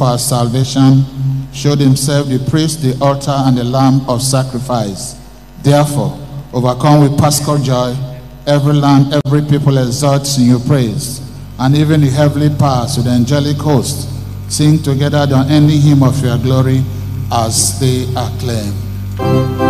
for our salvation, showed himself the priest, the altar, and the lamb of sacrifice. Therefore, overcome with paschal joy, every land, every people exalts in your praise, and even the heavenly powers with the angelic host sing together the unending hymn of your glory as they acclaim.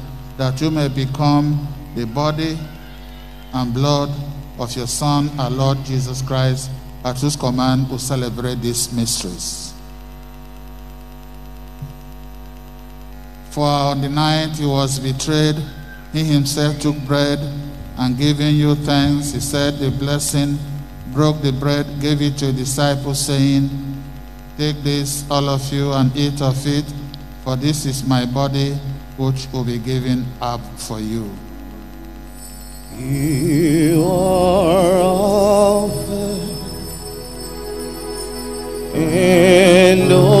that you may become the body and blood of your Son, our Lord Jesus Christ, at whose command we celebrate these mysteries. For on the night he was betrayed, he himself took bread and giving you thanks, he said the blessing, broke the bread, gave it to the disciples, saying, Take this, all of you, and eat of it, for this is my body, which will be given up for you. You are Alpha and Omega.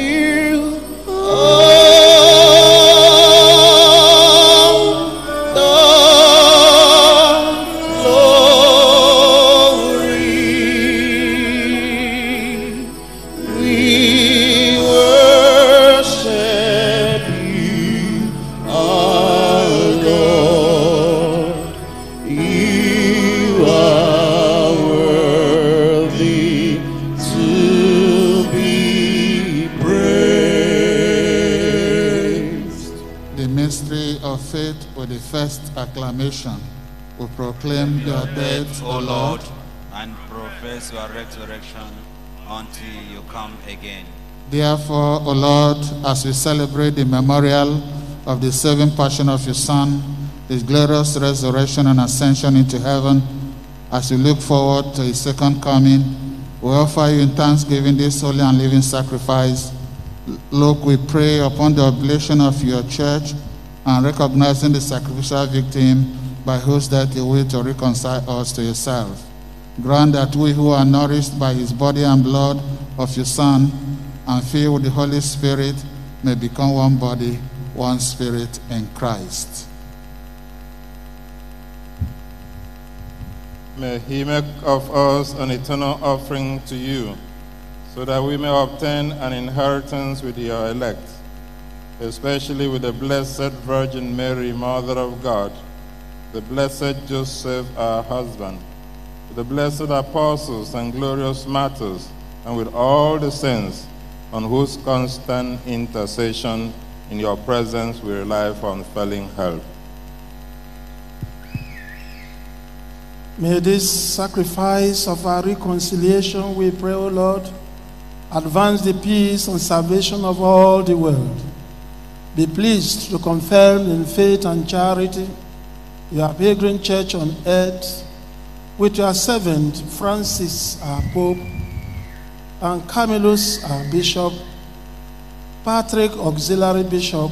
all resurrection until you come again. Therefore, O Lord, as we celebrate the memorial of the saving passion of your Son, his glorious resurrection and ascension into heaven, as we look forward to his second coming, we offer you in thanksgiving this holy and living sacrifice. Look, we pray upon the oblation of your church and recognizing the sacrificial victim by whose death you will to reconcile us to yourself. Grant that we who are nourished by his body and blood of your Son and filled with the Holy Spirit may become one body, one spirit in Christ. May he make of us an eternal offering to you, so that we may obtain an inheritance with your elect, especially with the Blessed Virgin Mary, Mother of God, the blessed Joseph, our husband, with the blessed apostles and glorious martyrs, and with all the saints on whose constant intercession in your presence we rely for unfailing help. May this sacrifice of our reconciliation, we pray, O Lord, advance the peace and salvation of all the world. Be pleased to confirm in faith and charity your pilgrim church on earth with your servant Francis, our Pope, and Camillus, our Bishop, Patrick, Auxiliary Bishop,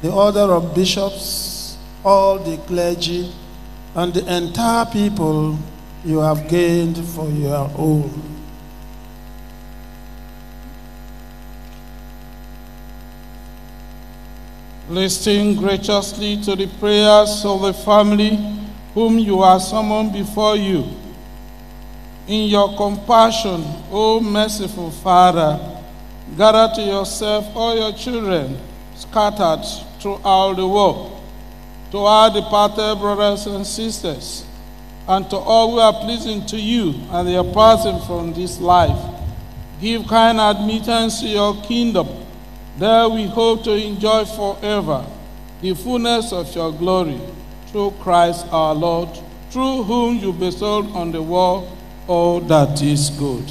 the order of bishops, all the clergy, and the entire people you have gained for your own. Listen graciously to the prayers of the family whom you are summoned before you. In your compassion, O merciful Father, gather to yourself all your children scattered throughout the world, to our departed brothers and sisters, and to all who are pleasing to you and are passing from this life. Give kind admittance to your kingdom. There we hope to enjoy forever the fullness of your glory through Christ our Lord, through whom you bestowed on the world all oh, that is good.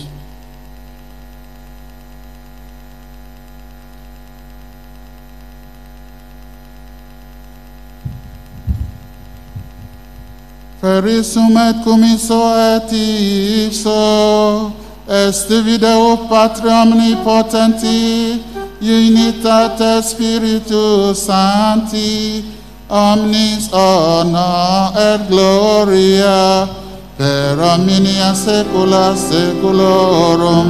Ferisum et commisso et ipso, est video Patria omnipotenti, unitate Spiritus Sancti, omnis honor et gloria, per omnia saecula saeculorum.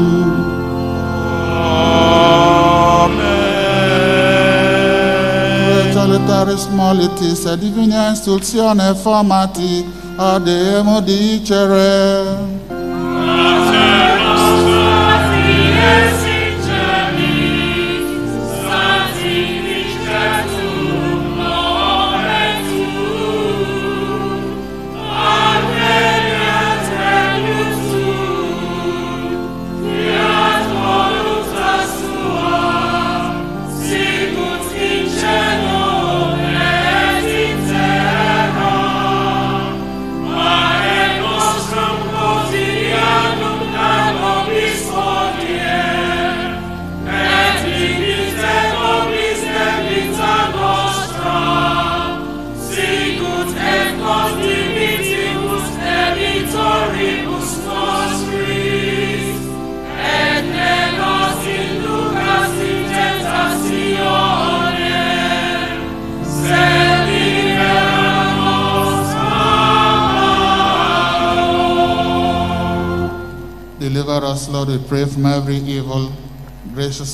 Salutaris molitis et divina instructione formati ademo dicere.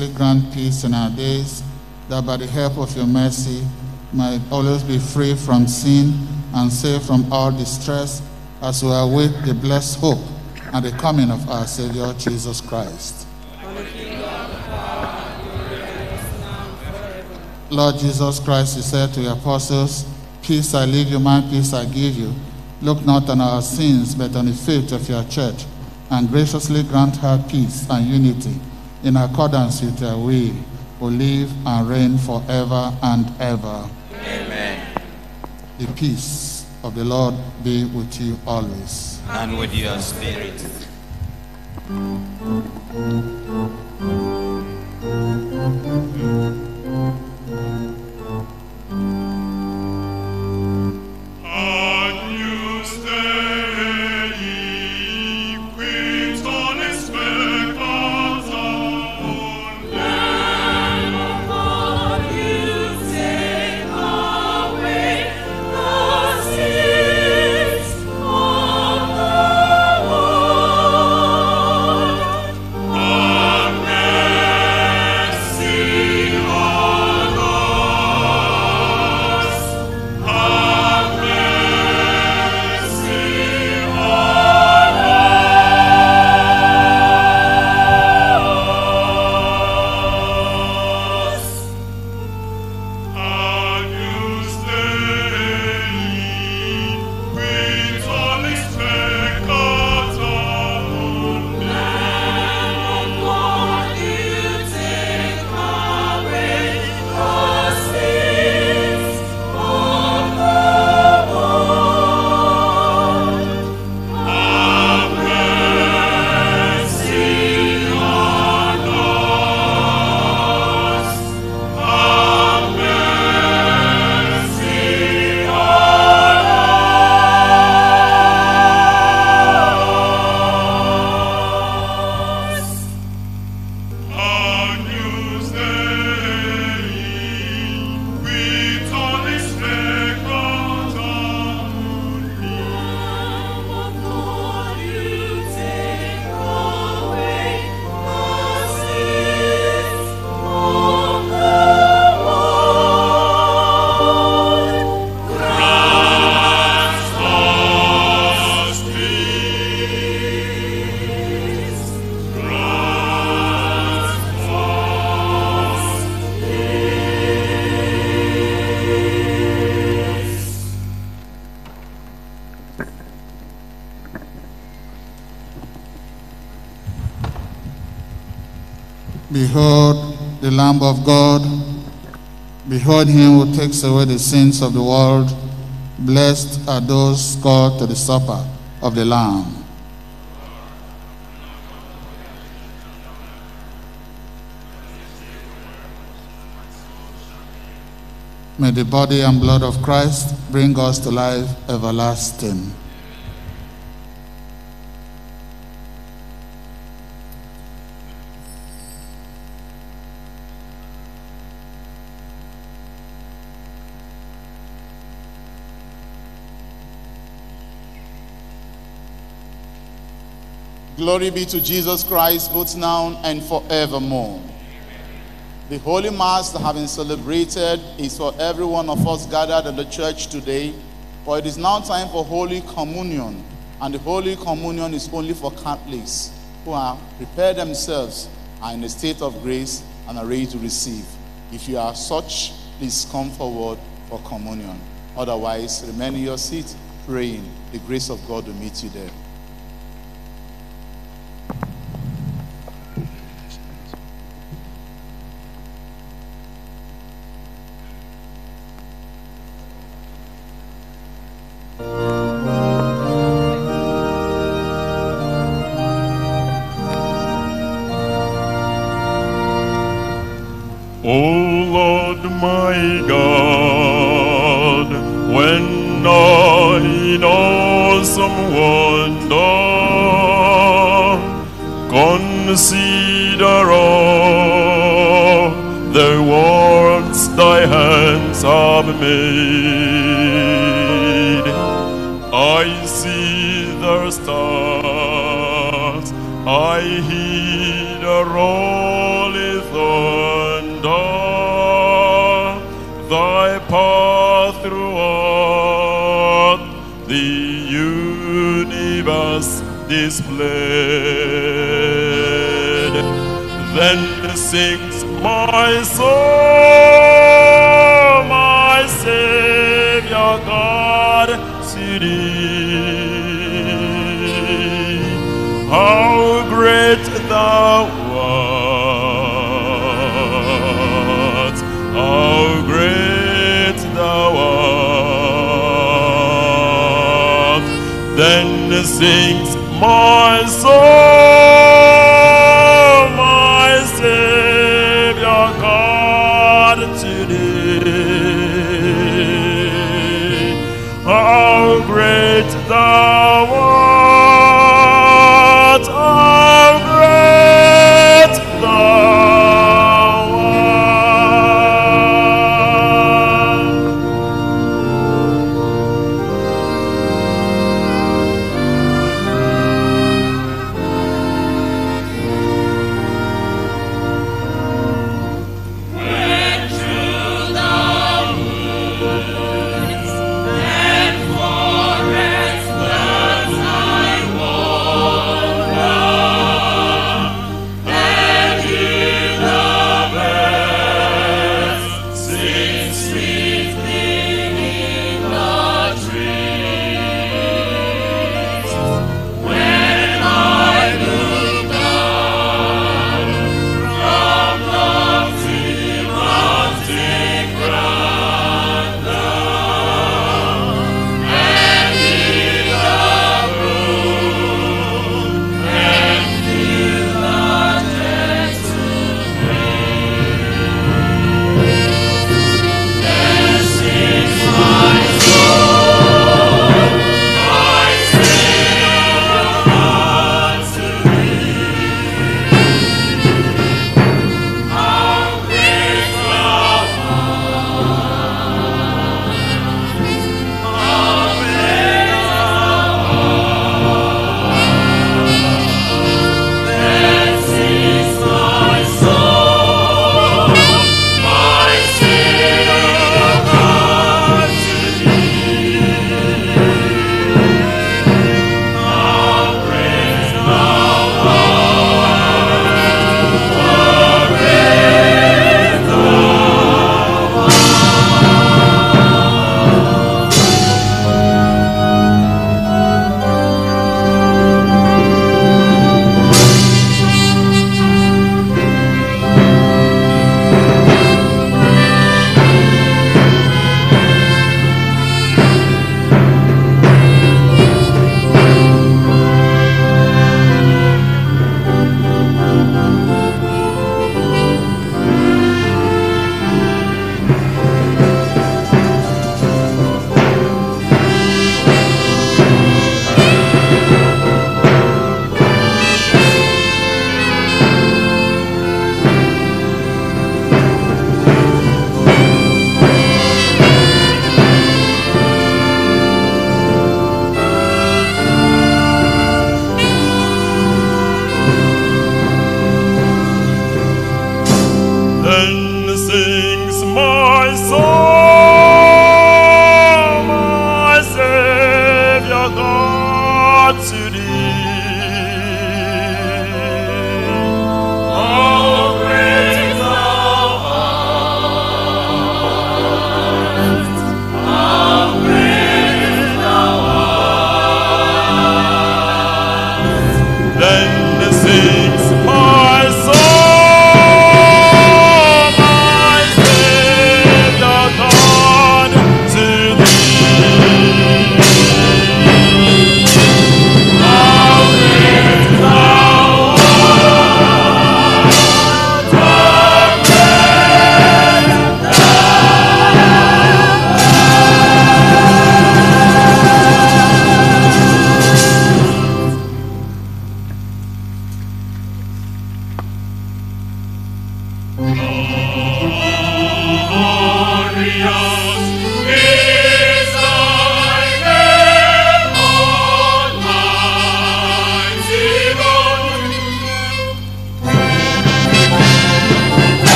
Graciously grant peace in our days, that by the help of your mercy might always be free from sin and safe from all distress as we await the blessed hope and the coming of our Savior Jesus Christ. Lord Jesus Christ, you said to your apostles, Peace I leave you, my peace I give you. Look not on our sins, but on the faith of your church, and graciously grant her peace and unity in accordance with your will, who live and reign forever and ever. Amen. The peace of the Lord be with you always. and with your spirit. Lamb of God. Behold him who takes away the sins of the world. Blessed are those called to the supper of the Lamb. May the body and blood of Christ bring us to life everlasting. Glory be to Jesus Christ, both now and forevermore. The Holy Mass been celebrated is for every one of us gathered in the church today. For it is now time for Holy Communion. And the Holy Communion is only for Catholics who are prepared themselves, are in a state of grace, and are ready to receive. If you are such, please come forward for communion. Otherwise, remain in your seat praying. The grace of God will meet you there. Lord my God, when I in awesome wonder consider all the works thy hands have made, displayed. Then sings my soul, my Savior God, thee. How great thou art, how great thou art, then sings my soul,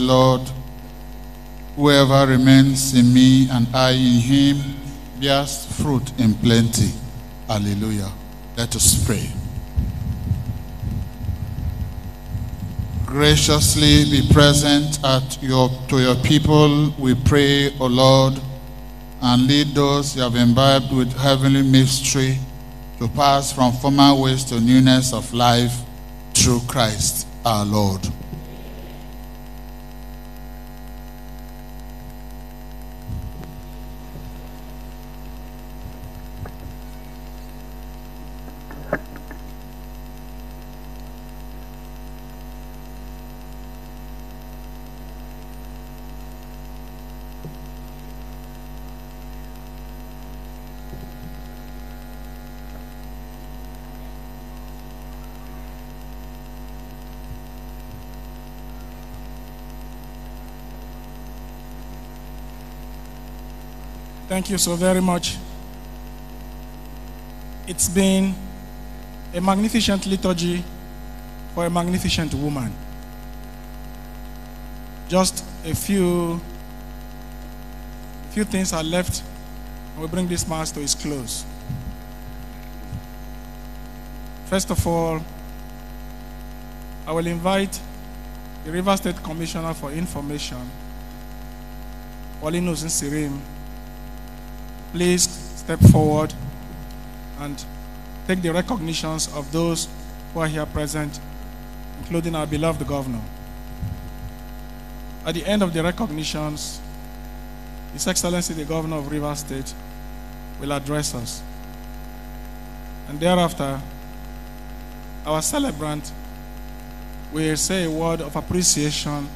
Lord. Whoever remains in me and I in him bears fruit in plenty. Hallelujah. Let us pray. Graciously be present at your to your people, we pray, O Lord, and lead those you have imbibed with heavenly mystery to pass from former ways to newness of life through Christ our Lord. Thank you so very much. It's been a magnificent liturgy for a magnificent woman. Just a few few things are left and we bring this mass to its close. First of all, I will invite the River State Commissioner for Information, Paulinus Nsirim, please step forward and take the recognitions of those who are here present, including our beloved governor. At the end of the recognitions, His Excellency the Governor of River State will address us. And thereafter, our celebrant will say a word of appreciation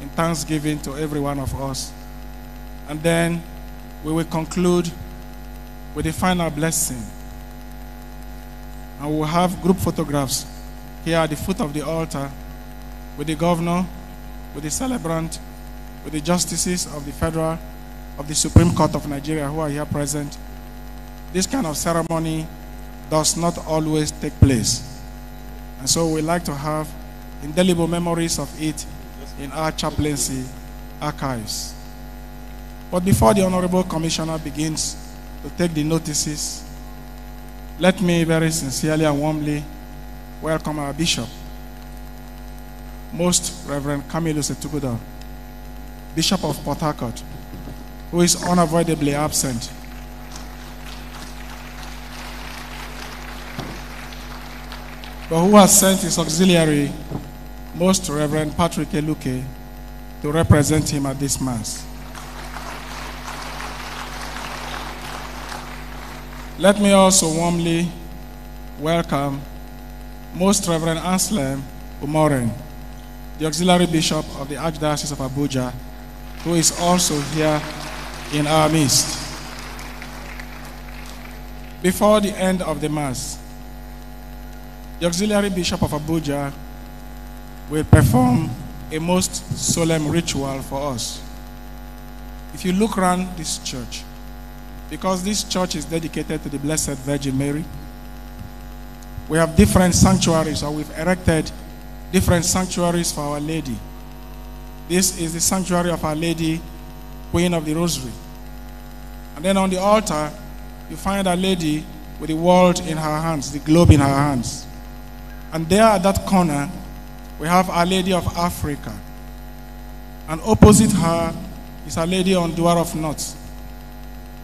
and thanksgiving to every one of us. And then we will conclude with a final blessing. And we'll have group photographs here at the foot of the altar with the governor, with the celebrant, with the justices of the federal, of the Supreme Court of Nigeria who are here present. This kind of ceremony does not always take place. And so we like to have indelible memories of it in our chaplaincy archives. But before the Honorable Commissioner begins to take the notices, let me very sincerely and warmly welcome our Bishop, Most Reverend Camillus Etokudoh, Bishop of Port Harcourt, who is unavoidably absent. But who has sent his auxiliary, Most Reverend Patrick Eluke, to represent him at this Mass. Let me also warmly welcome Most Reverend Anselm Umoren, the Auxiliary Bishop of the Archdiocese of Abuja, who is also here in our midst. Before the end of the Mass, the Auxiliary Bishop of Abuja will perform a most solemn ritual for us. If you look around this church, because this church is dedicated to the Blessed Virgin Mary. We have different sanctuaries, or we've erected different sanctuaries for Our Lady. This is the sanctuary of Our Lady, Queen of the Rosary. And then on the altar, you find Our Lady with the world in her hands, the globe in her hands. And there at that corner, we have Our Lady of Africa. And opposite her is Our Lady Undoer of Knots.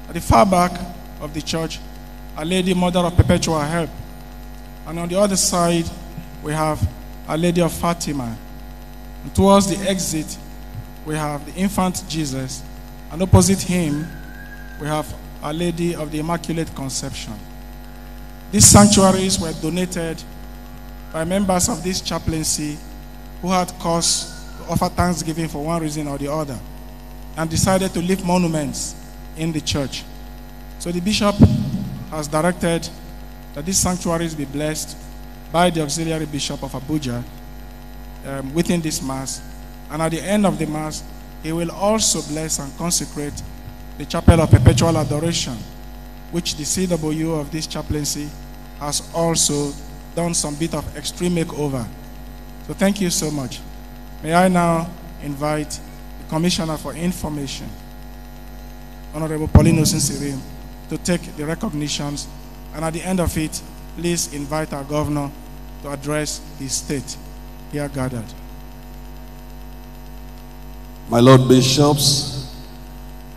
At the far back of the church, Our Lady Mother of Perpetual Help. And on the other side, we have Our Lady of Fatima. And towards the exit, we have the infant Jesus. And opposite him, we have Our Lady of the Immaculate Conception. These sanctuaries were donated by members of this chaplaincy who had cause to offer thanksgiving for one reason or the other and decided to leave monuments in the church. So the bishop has directed that these sanctuaries be blessed by the auxiliary bishop of Abuja um, within this mass. And at the end of the mass, he will also bless and consecrate the chapel of perpetual adoration, which the CWU of this chaplaincy has also done some bit of extreme makeover. So thank you so much. May I now invite the Commissioner for Information, Honorable Paulinus Nsirim, to take the recognitions, and at the end of it, please invite our governor to address the state here gathered. My Lord Bishops,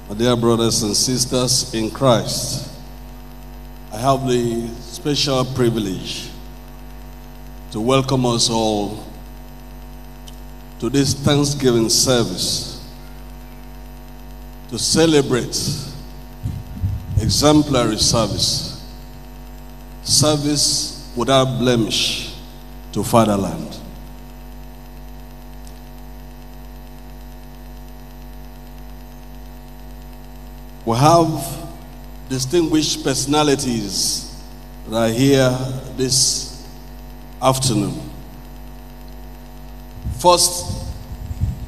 my dear brothers and sisters in Christ, I have the special privilege to welcome us all to this Thanksgiving service to celebrate exemplary service, service without blemish to fatherland. We have distinguished personalities that are here this afternoon. First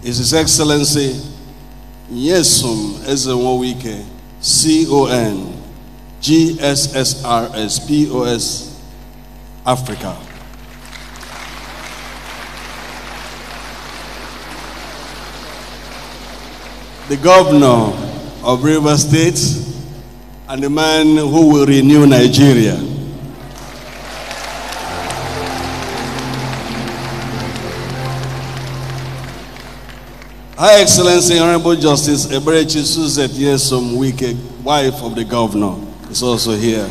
is His Excellency Yesum Ezenwawike, CON, GSSRS, POS, Africa. The governor of River State and the man who will renew Nigeria. High Excellency Honorable Justice Eberechi Suzette Nyesom Wike, wife of the governor, is also here.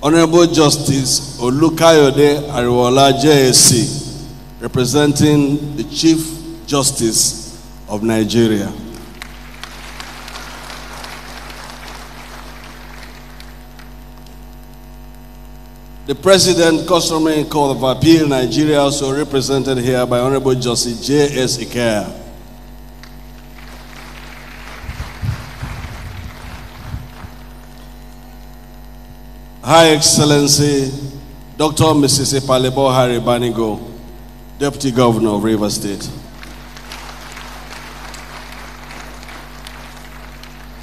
Honorable Justice Olukayode Ariwola JSC, representing the Chief Justice of Nigeria. The President, Customary Court of Appeal, Nigeria, also represented here by Honorable Justice J.S. Ikea. High Excellency, Dr. Mrs. Ipalibo Harry Banigo, Deputy Governor of River State.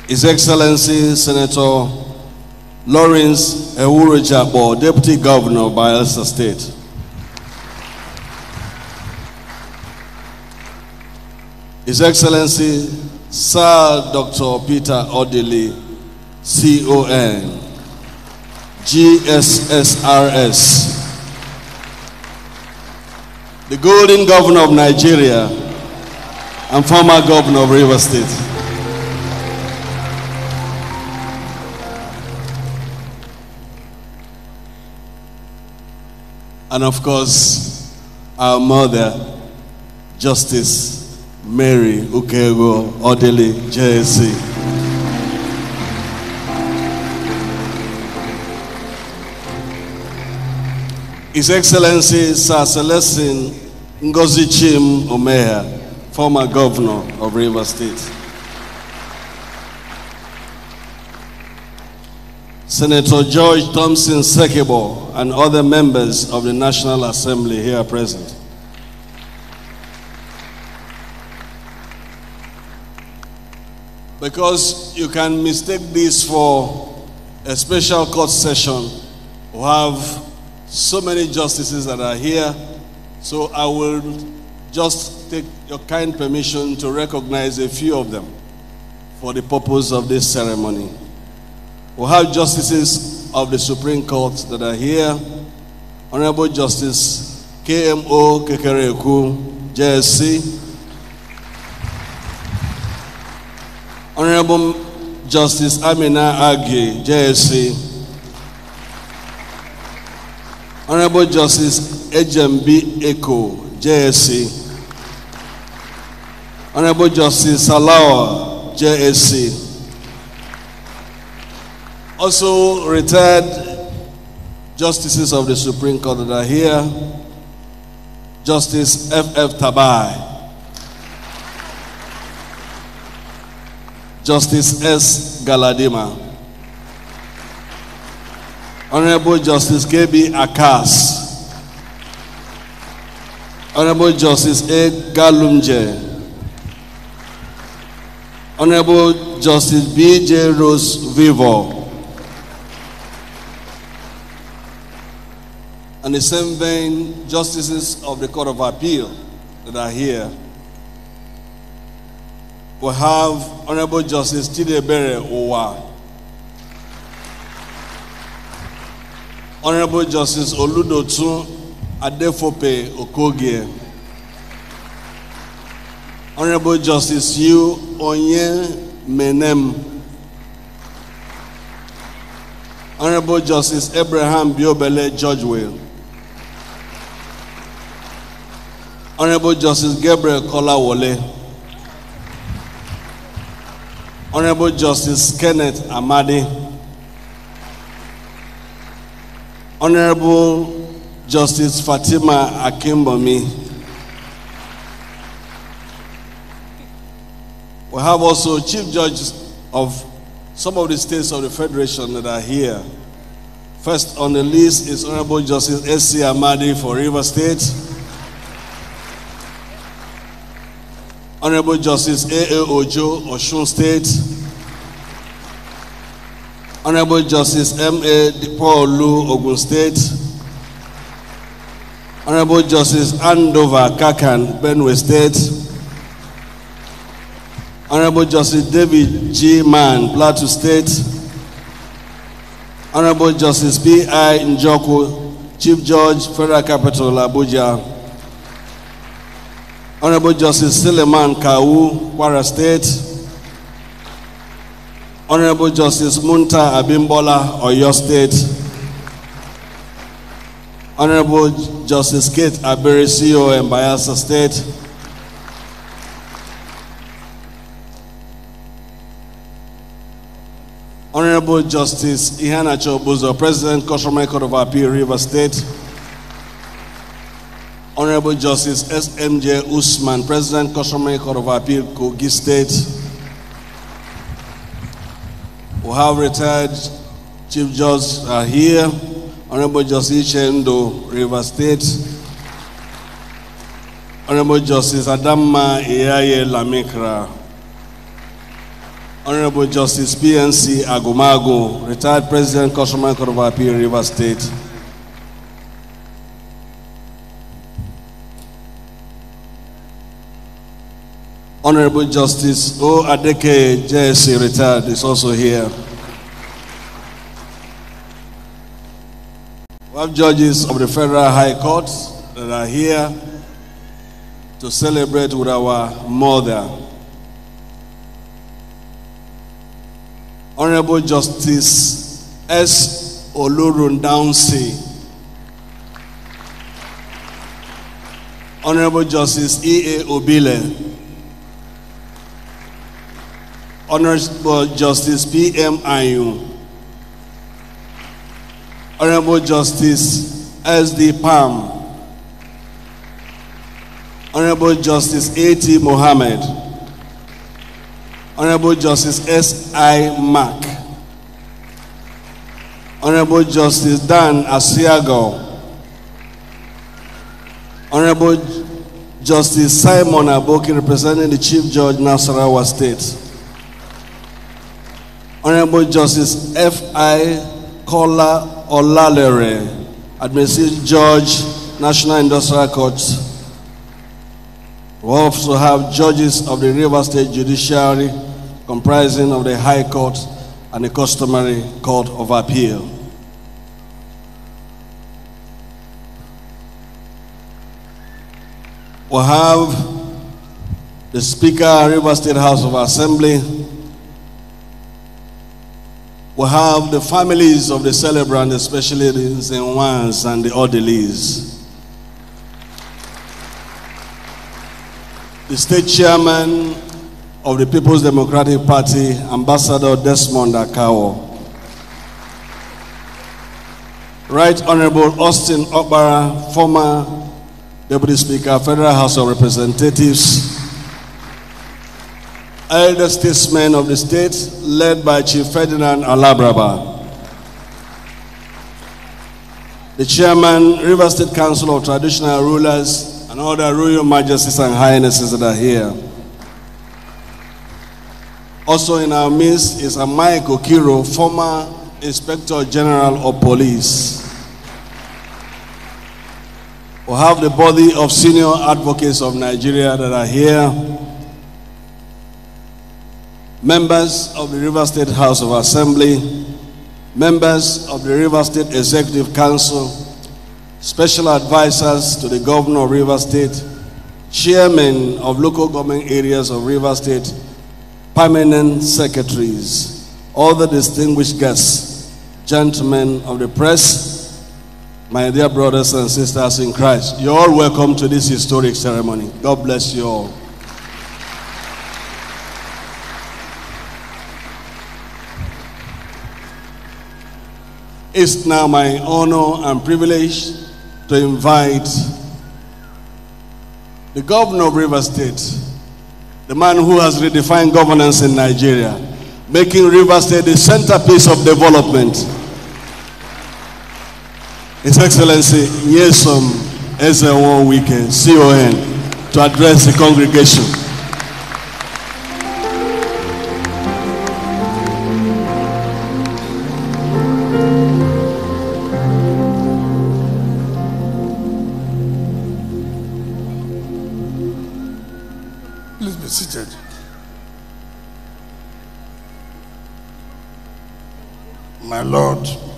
His Excellency, Senator Lawrence Ewhrudjakpo, Deputy Governor of Bayelsa State. His Excellency, Sir Dr. Peter Odili, CON, GSSRS, the Golden Governor of Nigeria and former Governor of River State. And of course, our mother, Justice Mary Ukaego Odili JSC. His Excellency Sir Celestin Ngozichim Omehia, former governor of River State. Senator George Thompson Sekibo and other members of the National Assembly here present. Because you can mistake this for a special court session, we have so many justices that are here, so I will just take your kind permission to recognize a few of them for the purpose of this ceremony. We have justices of the Supreme Court that are here. Honorable Justice KMO Kekere-Ekun, JSC. Honorable Justice Amina Augie, JSC. Honorable Justice HMB Eko, JSC. Honorable Justice Saulawa, JSC. Also, retired justices of the Supreme Court that are here Justice F.F. Tabai, Justice S. Galadima, Honorable Justice K.B. Akaahs, Honorable Justice A. Galumje, Honorable Justice B.J. Rose Vivo, And the same vein, justices of the Court of Appeal that are here. We have Honorable Justice Chidebere Owa. Honorable Justice Oludotun Adefope Okogie. Honorable Justice Yu Onye Menem. Honorable Justice Abraham Biobele Georgewill. Honorable Justice Gabriel Kolawole. Honorable Justice Kenneth Amadi. Honorable Justice Fatima Akinbami. We have also Chief Judges of some of the states of the Federation that are here. First on the list is Honorable Justice S.C. Amadi for River State. Honorable Justice A.A. Ojo, Oshun State. Honorable Justice M.A. Paulu, Ogun State. Honorable Justice Andover Kakan, Benue State. Honorable Justice David G. Man, Plateau State. Honorable Justice P.I. Njoku, Chief Judge, Federal Capital, Abuja. Honorable Justice Suleiman Kawu, Kwara State. Honorable Justice Munta Abimbola, Oyo State. Honorable Justice Kate Aberesio, Bayelsa State. Honorable Justice Ihana Chobuzo, President, Customary Court of Appeal, River State. Honorable Justice S.M.J. Usman, President, Customary Court of Appeal, Kogi State. We have retired Chief Judges are uh, here. Honorable Justice Chendo, River State. Honorable Justice Adama Iyaye Lamikra. Honorable Justice PNC Agumago, retired President, Customary Court of Appeal, River State. Honorable Justice O. Adeke JSC, retired, is also here. We have judges of the Federal High Court that are here to celebrate with our mother. Honorable Justice S. Olurun Downsi. Honorable Justice E. A. Obile. Honorable Justice P. M. Ayu. Honorable Justice S. D. Palm. Honorable Justice A. T. Mohammed. Honorable Justice S. I. Mack. Honorable Justice Dan Asiago. Honorable Justice Simon Aboki, representing the Chief Judge, Nasarawa State. Honorable Justice F. I. Kola Olalere, Administrative Judge, National Industrial Court. We also have judges of the River State Judiciary, comprising of the High Court and the customary Court of Appeal. We have the Speaker, River State House of Assembly. We have the families of the celebrant, especially the Zenwans and the Odilis. The state chairman of the People's Democratic Party, Ambassador Desmond Akawo. Right Honorable Austin Opara, former Deputy Speaker, Federal House of Representatives, elder statesmen of the state, led by Chief Ferdinand Alabraba. The chairman, River State Council of Traditional Rulers, and the royal majesties and highnesses that are here. Also in our midst is Mike Okiro, former Inspector General of Police. We have the body of senior advocates of Nigeria that are here. Members of the River State House of Assembly, members of the River State Executive Council, special advisors to the governor of River State, chairmen of local government areas of River State, permanent secretaries, all the distinguished guests, gentlemen of the press, my dear brothers and sisters in Christ, you're all welcome to this historic ceremony. God bless you all. It's now my honor and privilege to invite the governor of River State, the man who has redefined governance in Nigeria, making River State the centerpiece of development. His Excellency Nyesom Ezenwo Wike, CON, to address the congregation.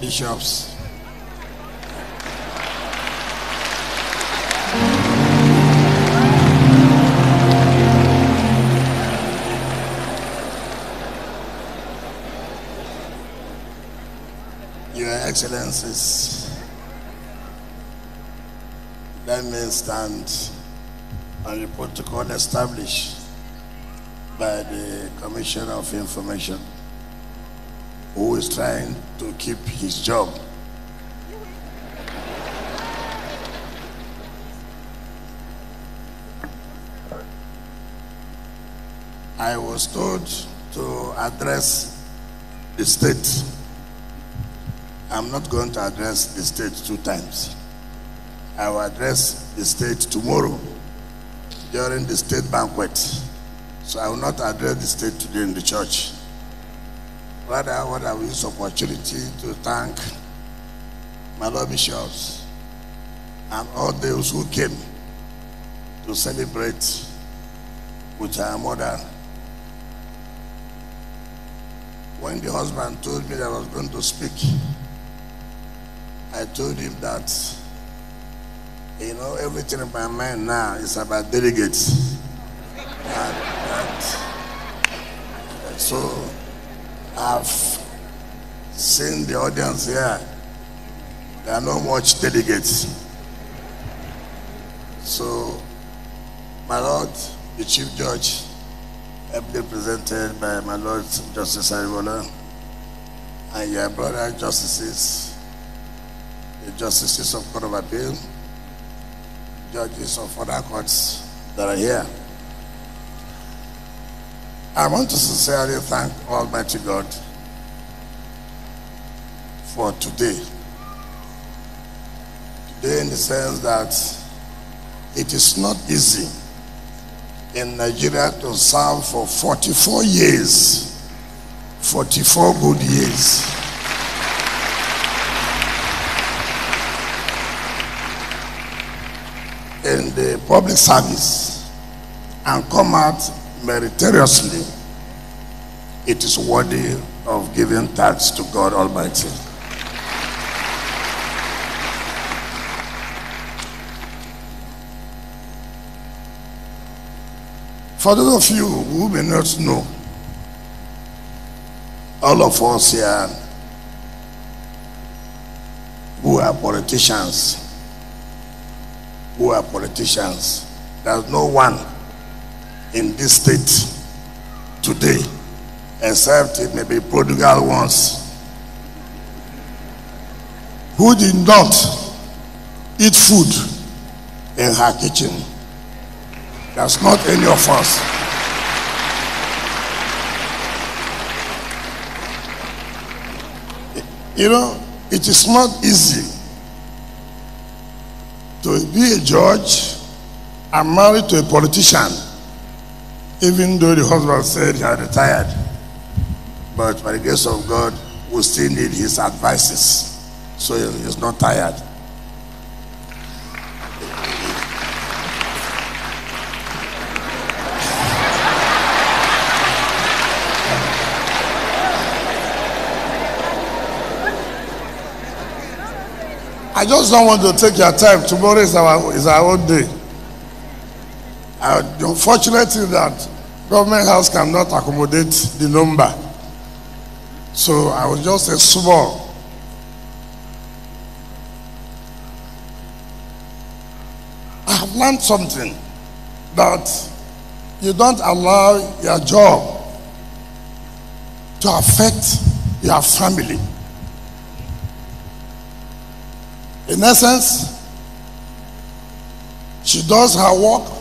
Bishops, Your Excellencies, let me stand on the protocol established by the Commissioner of Information, who is trying to keep his job. I was told to address the state. I'm not going to address the state two times. I will address the state tomorrow during the state banquet. So I will not address the state today in the church. Rather, I will use opportunity to thank my Lord bishops and all those who came to celebrate with our mother. When the husband told me that I was going to speak, I told him that you know, everything in my mind now is about delegates. And, and so I've seen the audience here. There are not much delegates. So, my Lord, the Chief Judge, ably presented by my Lord Justice Ariwola, and your brother justices, the justices of Court of Appeal, judges of other courts that are here. I want to sincerely thank Almighty God for today. Today, in the sense that it is not easy in Nigeria to serve for 44 years, 44 good years. in the public service and come out meritoriously, it is worthy of giving thanks to God Almighty. For those of you who may not know, all of us here who are politicians who are politicians. There's no one in this state today, except it may be prodigal ones, who did not eat food in her kitchen. That's not any of us. You know, it is not easy to be a judge and married to a politician, even though the husband said he had retired, but by the grace of God, we still need his advices. So he's not tired. I just don't want to take your time. Tomorrow is our, is our own day. Uh, the unfortunate thing that government house cannot accommodate the number. So I will just say small. I have learned something that you don't allow your job to affect your family. In essence, she does her work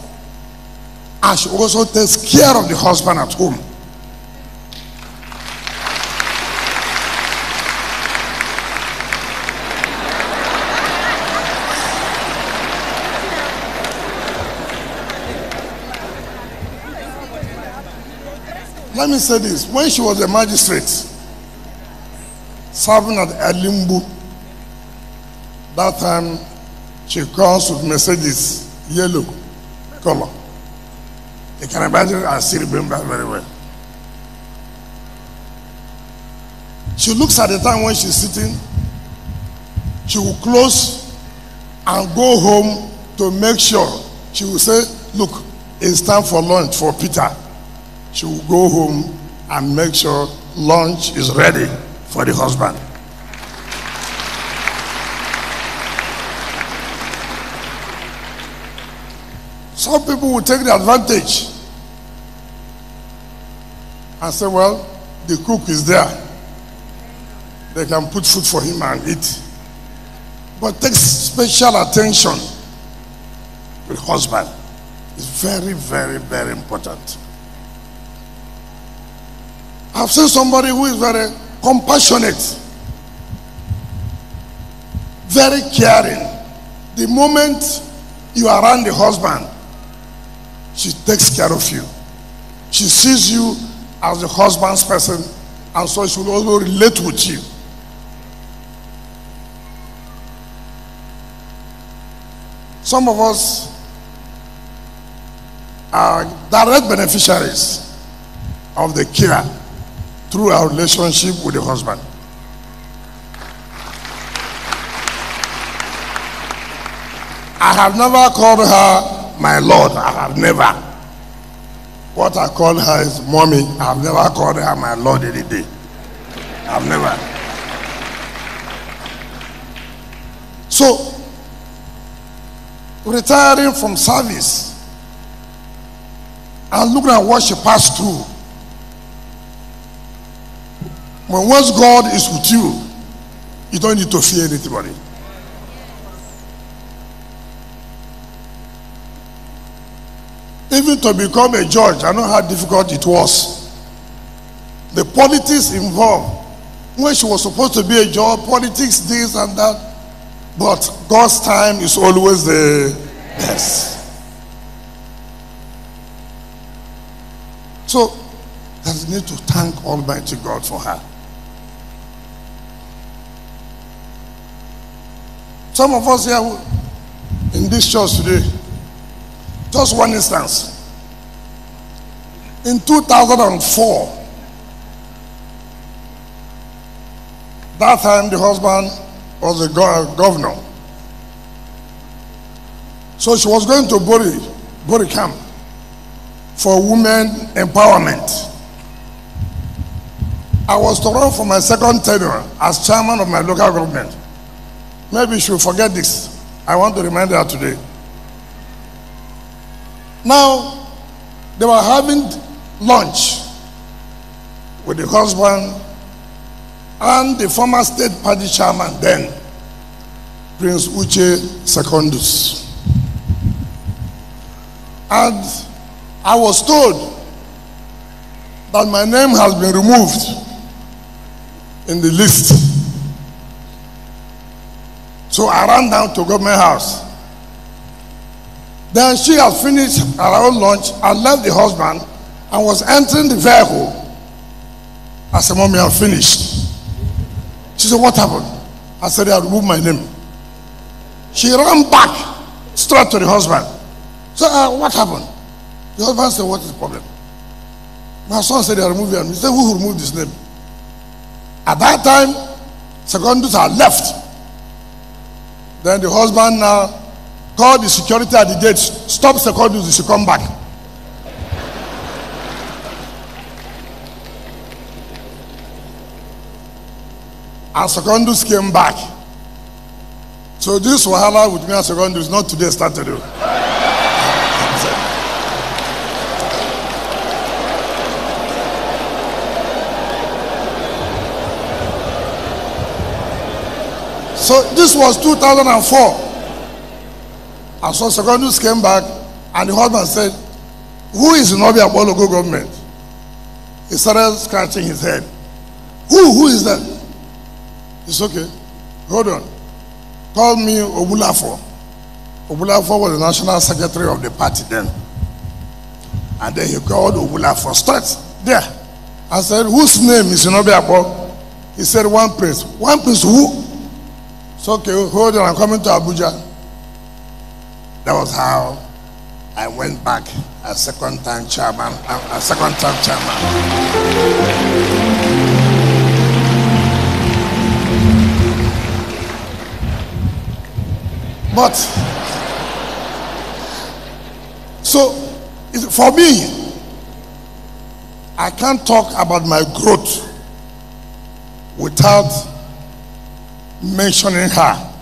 and she also takes care of the husband at home. Let me say this. When she was a magistrate, serving at Elimbu, that time she comes with Mercedes, yellow color. You can imagine, I still remember very well. She looks at the time when she's sitting, she will close and go home to make sure. She will say, Look, it's time for lunch for Peter. She will go home and make sure lunch is ready for the husband. Some people will take the advantage and say, Well, the cook is there. They can put food for him and eat. But take special attention with husband. It's very, very, very important. I've seen somebody who is very compassionate, very caring. The moment you are around the husband, she takes care of you. She sees you as the husband's person, and so she will also relate with you. Some of us are direct beneficiaries of the care through our relationship with the husband. I have never called her my Lord. I have never. What I call her is mommy. I have never called her my Lord any day. I've never. So, retiring from service and looking at what she passed through when once God is with you, you don't need to fear anybody. Even to become a judge, I know how difficult it was. The politics involved. When she was supposed to be a judge, politics, this and that. But God's time is always the best. So, there's need to thank Almighty God for her. Some of us here in this church today, just one instance. In 2004, that time the husband was a go- governor. So she was going to Bori, Bori camp for women empowerment. I was to run for my second tenure as chairman of my local government. Maybe she will forget this. I want to remind her today. Now, they were having lunch with the husband and the former state party chairman then, Prince Uche Secondus. And I was told that my name has been removed in the list. So I ran down to government house. Then she had finished her own lunch and left the husband and was entering the vehicle. I said, Mommy, I'm finished. She said, What happened? I said, I removed my name. She ran back straight to the husband. So, uh, what happened? The husband said, What is the problem? My son said, They removed your name. He said, Who removed his name? At that time, Secondus had left. Then the husband now called the security at the gate, stop Secondus, you should come back. And Secondus came back. So this wahala with me and Secondus not today started. oh. So this was 2004. And so Secondus came back and the husband said, Who is in Obi local government? He started scratching his head. Who? Who is that? It's okay. Hold on. Call me Ogbulafor. Ogbulafor was the national secretary of the party then. And then he called Ogbulafor straight there. I said, Whose name is Inobiabo? He said, One prince. One prince who? It's okay, hold on, I'm coming to Abuja. That was how I went back as second time chairman, uh, as second time chairman. But so for me, I can't talk about my growth without mentioning her.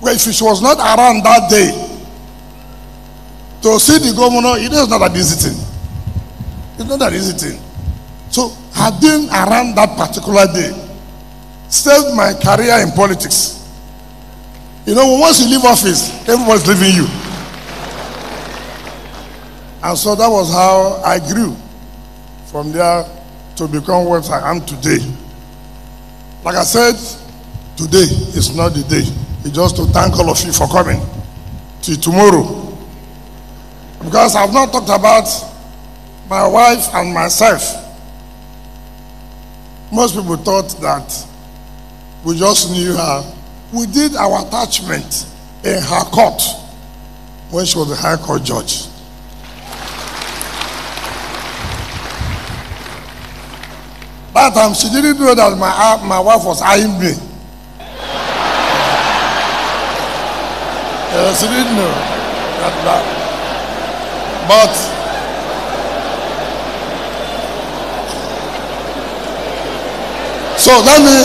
Well, if she was not around that day to see the governor, it is not an easy thing. It's not an easy thing. So, her being around that particular day saved my career in politics. You know, once you leave office, everybody's leaving you. And so that was how I grew from there to become what I am today. Like I said, today is not the day. It's just to thank all of you for coming. Till tomorrow. Because I've not talked about my wife and myself. Most people thought that we just knew her. We did our attachment in her court when she was a high court judge. That time she didn't know that my, uh, my wife was eyeing me. Yeah, she didn't know that, that. But so let me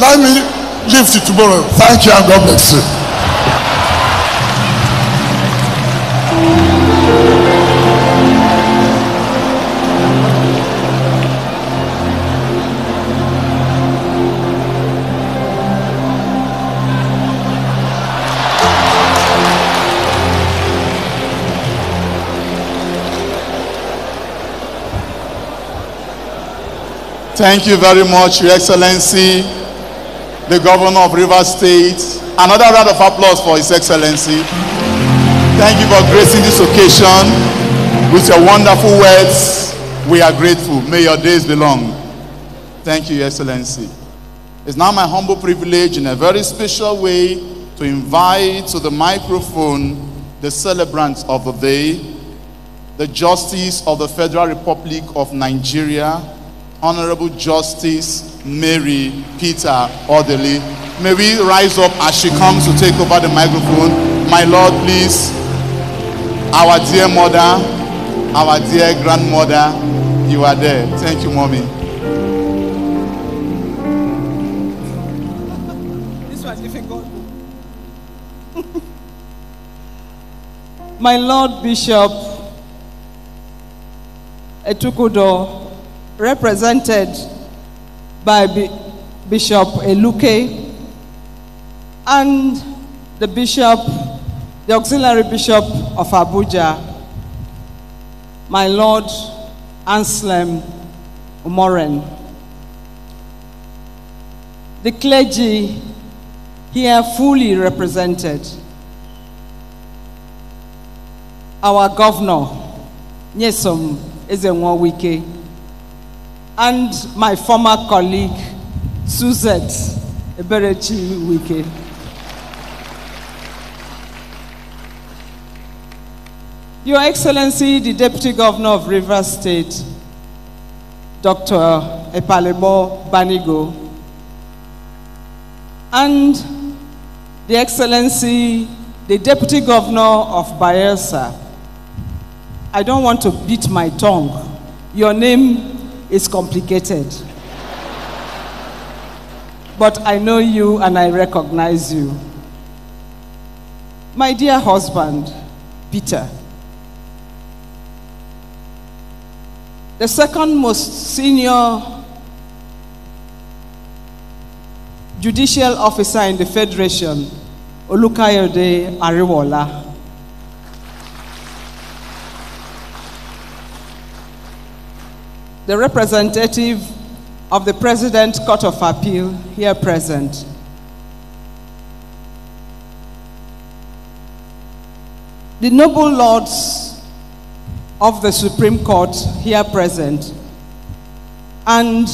let me leave to tomorrow. Thank you and God bless you. Thank you very much, Your Excellency, the Governor of Rivers State. Another round of applause for His Excellency. Thank you for gracing this occasion with your wonderful words. We are grateful. May your days be long. Thank you, Your Excellency. It's now my humble privilege in a very special way to invite to the microphone the celebrants of the day, the Justice of the Federal Republic of Nigeria, Honorable Justice Mary Peter Odili. May we rise up as she comes to take over the microphone. My Lord, please, our dear mother, our dear grandmother, you are there. Thank you, mommy. This was difficult. My Lord Bishop Etokudoh, represented by B- Bishop Eluke and the Bishop, the Auxiliary Bishop of Abuja, my Lord Anselm Umoren. The clergy here fully represented. Our governor, Nyesom Ezenwo Wike, and my former colleague, Suzette Eberechi Wike. Your Excellency, the Deputy Governor of Rivers State, Dr. Ipalibo Banigo, and The Excellency, the Deputy Governor of Bayelsa. I don't want to beat my tongue. Your name is complicated. But I know you and I recognize you. My dear husband, Peter. The second most senior judicial officer in the Federation, Olukayode Ariwola. The representative of the President Court of Appeal here present. The noble lords of the Supreme Court here present and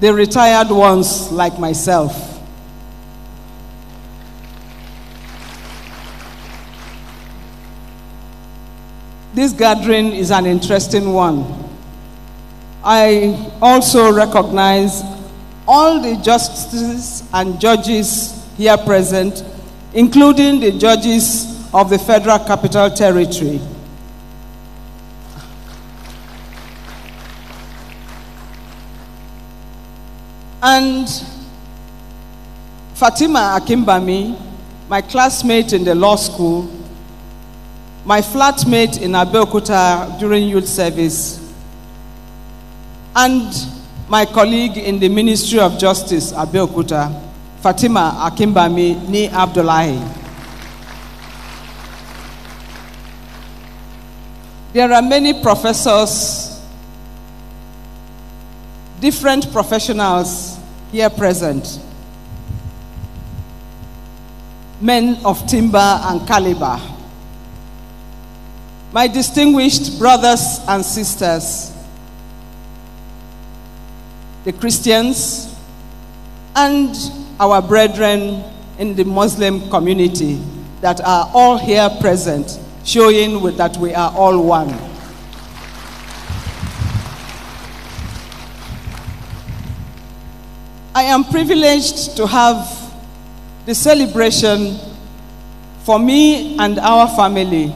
the retired ones like myself. This gathering is an interesting one. I also recognize all the justices and judges here present, including the judges of the Federal Capital Territory. And Fatima Akinbami, my classmate in the law school, my flatmate in Abeokuta during youth service, and my colleague in the Ministry of Justice, Abeokuta, Fatima Akinbami Ni Abdullahi. There are many professors, different professionals here present, men of timber and caliber. My distinguished brothers and sisters, the Christians, and our brethren in the Muslim community that are all here present, showing that we are all one. I am privileged to have the celebration for me and our family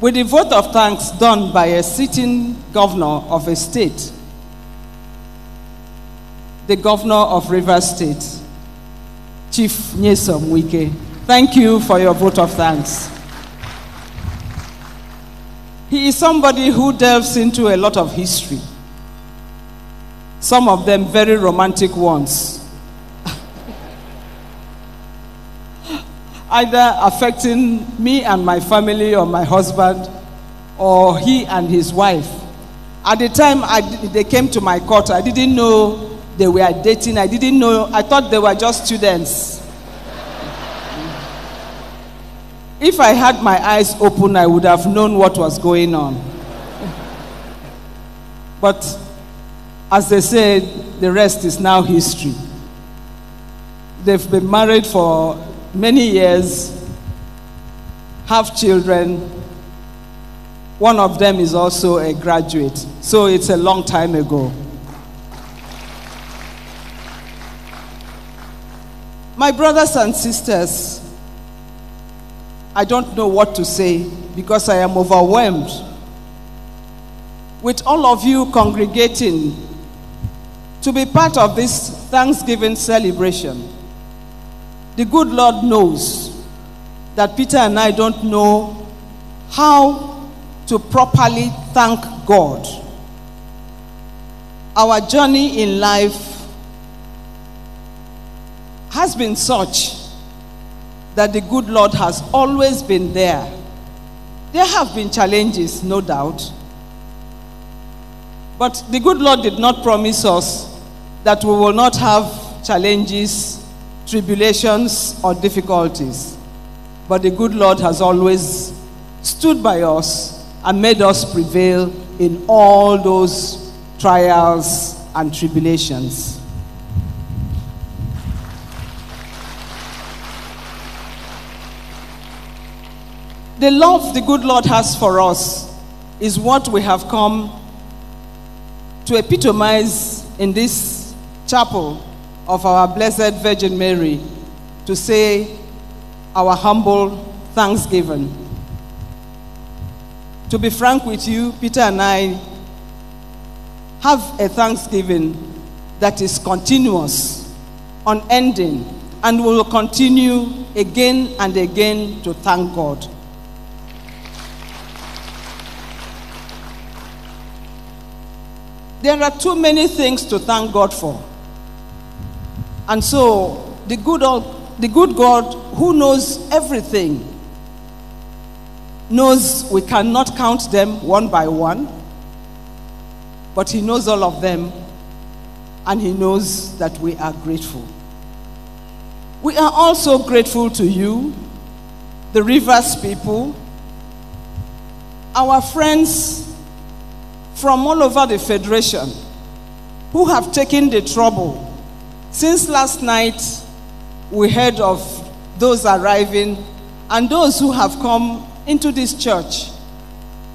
with the vote of thanks done by a sitting governor of a state, the governor of Rivers State, Chief Nyesom Wike. Thank you for your vote of thanks. He is somebody who delves into a lot of history, some of them very romantic ones. Either affecting me and my family or my husband or he and his wife. At the time I, they came to my court, I didn't know they were dating. I didn't know, I thought they were just students. If I had my eyes open, I would have known what was going on. But as they said, the rest is now history. They've been married for many years, have children. One of them is also a graduate. So it's a long time ago. My brothers and sisters, I don't know what to say because I am overwhelmed with all of you congregating to be part of this Thanksgiving celebration. The good Lord knows that Peter and I don't know how to properly thank God. Our journey in life has been such that the good Lord has always been there. There have been challenges, no doubt. But the good Lord did not promise us that we will not have challenges, tribulations, or difficulties. But the good Lord has always stood by us and made us prevail in all those trials and tribulations. The love the good Lord has for us is what we have come to epitomize in this chapel of our Blessed Virgin Mary to say our humble thanksgiving. To be frank with you, Peter and I have a thanksgiving that is continuous, unending, and we will continue again and again to thank God. There are too many things to thank God for. And so, the good, old, the good God who knows everything knows we cannot count them one by one, but He knows all of them, and He knows that we are grateful. We are also grateful to you, the Rivers people, our friends from all over the Federation who have taken the trouble. Since last night, we heard of those arriving and those who have come into this church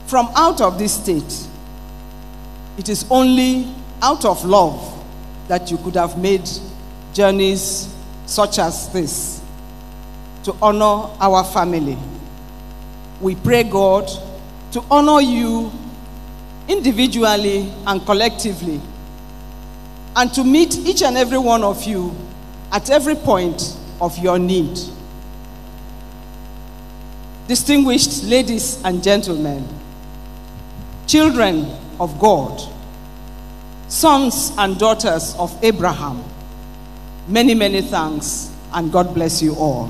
from out of this state. It is only out of love that you could have made journeys such as this to honor our family. We pray God to honor you individually and collectively, and to meet each and every one of you at every point of your need. Distinguished ladies and gentlemen, children of God, sons and daughters of Abraham, many, many thanks, and God bless you all.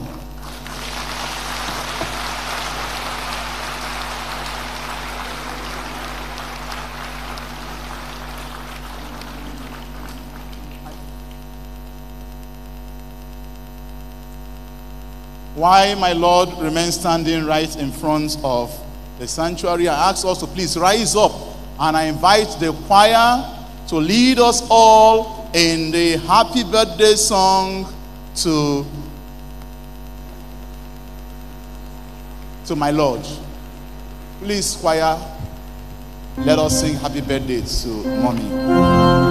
Why my Lord remains standing right in front of the sanctuary, I ask us to please rise up and I invite the choir to lead us all in the happy birthday song to, to my Lord. Please, choir, let us sing happy birthday to mommy.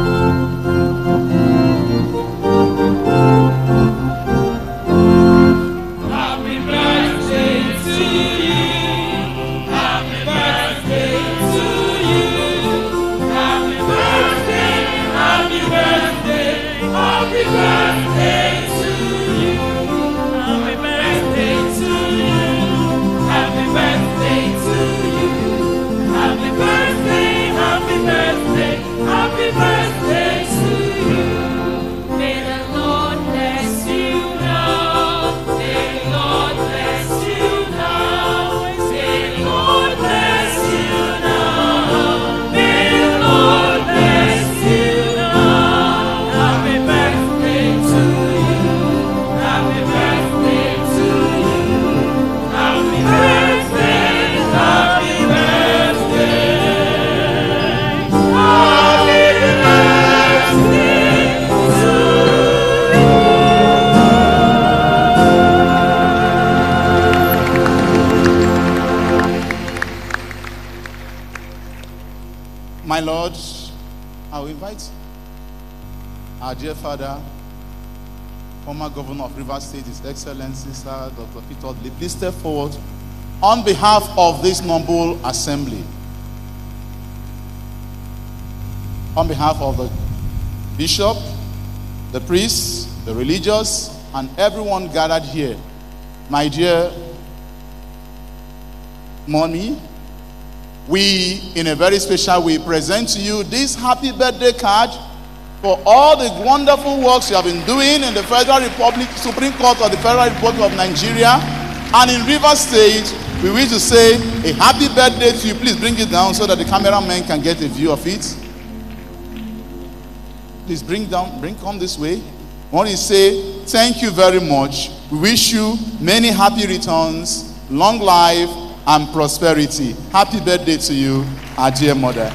Father, former Governor of Rivers State, His Excellency, Sir Dr. Peter Odili, please step forward on behalf of this noble assembly. On behalf of the bishop, the priests, the religious, and everyone gathered here, my dear mommy, we, in a very special way, present to you this happy birthday card for all the wonderful works you have been doing in the Federal Republic, Supreme Court of the Federal Republic of Nigeria, and in Rivers State. We wish to say a happy birthday to you. Please bring it down so that the cameraman can get a view of it. Please bring down, bring come this way. I want to say thank you very much. We wish you many happy returns, long life, and prosperity. Happy birthday to you, our dear mother.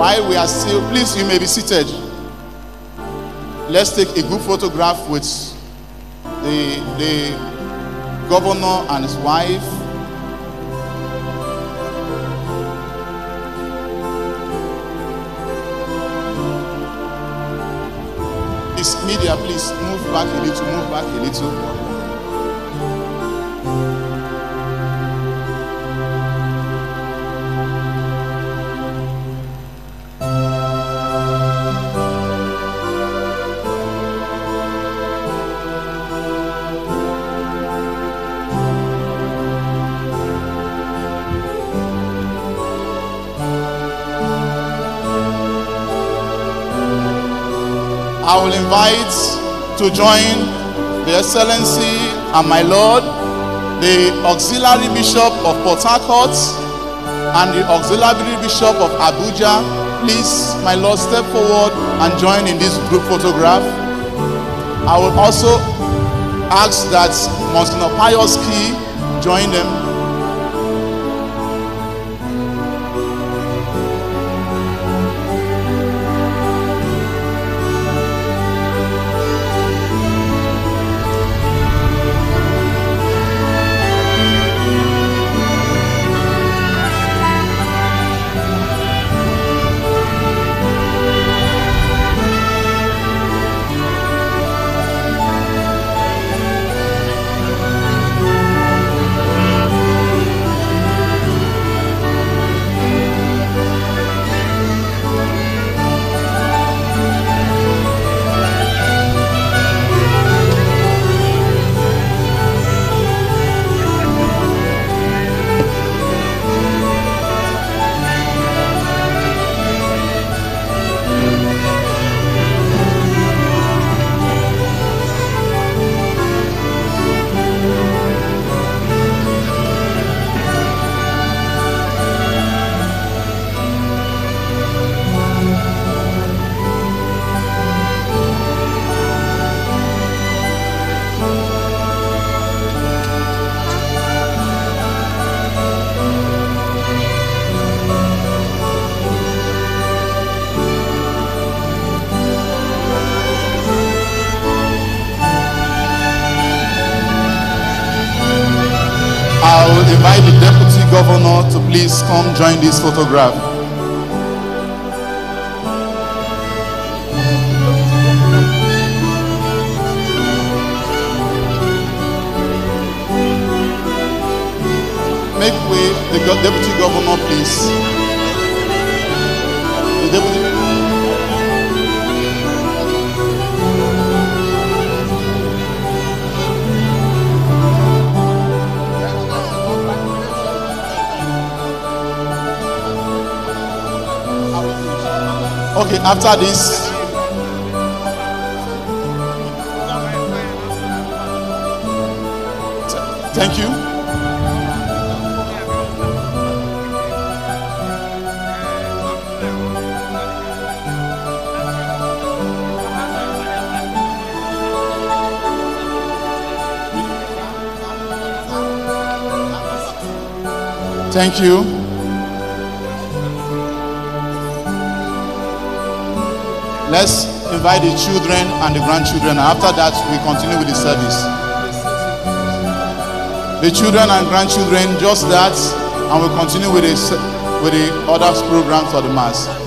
While we are still, please, you may be seated. Let's take a good photograph with the, the governor and his wife. This media, please move back a little, move back a little. Invite to join the Excellency and my Lord, the Auxiliary Bishop of Port Harcourt and the Auxiliary Bishop of Abuja. Please, my Lord, step forward and join in this group photograph. I will also ask that Monsignor Pius join them. Join this photograph. Make way, the Deputy Governor, please. Okay, after this. Thank you. Thank you. Let's invite the children and the grandchildren. After that, we continue with the service. The children and grandchildren, just that, and we continue with the, with the other programs for the mass.